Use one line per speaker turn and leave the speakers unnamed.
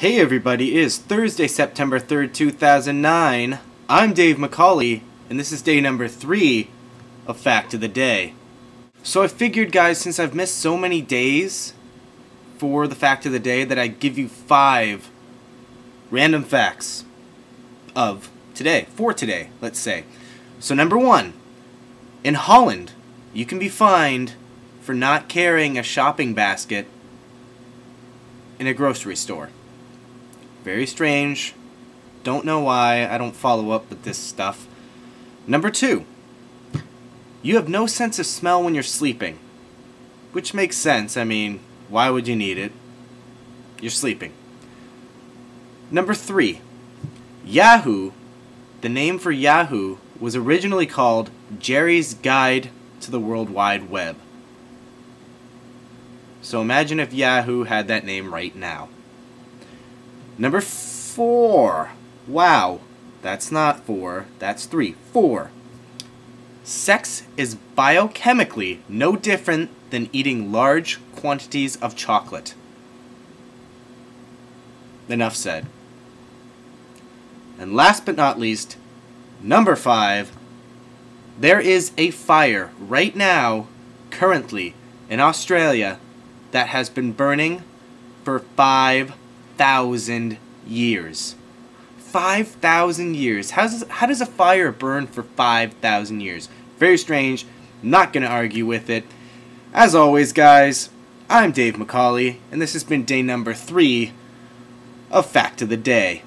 Hey everybody, it is Thursday, September 3rd, 2009. I'm Dave McCauley, and this is day number 3 of Fact of the Day. So I figured, guys, since I've missed so many days for the Fact of the Day, that I'd give you 5 random facts of today, for today, let's say. So number 1, in Holland, you can be fined for not carrying a shopping basket in a grocery store. Very strange. Don't know why. I don't follow up with this stuff. Number two, you have no sense of smell when you're sleeping. Which makes sense. I mean, why would you need it? You're sleeping. Number three, Yahoo, the name for Yahoo, was originally called Jerry's Guide to the World Wide Web. So imagine if Yahoo had that name right now. Number four. Wow. That's not four. That's three. Four. Sex is biochemically no different than eating large quantities of chocolate. Enough said. And last but not least, number five. There is a fire right now, currently, in Australia that has been burning for five thousand years. Five thousand years. How does how does a fire burn for five thousand years? Very strange. Not gonna argue with it. As always, guys, I'm Dave McCauley, and this has been day number three of Fact of the Day.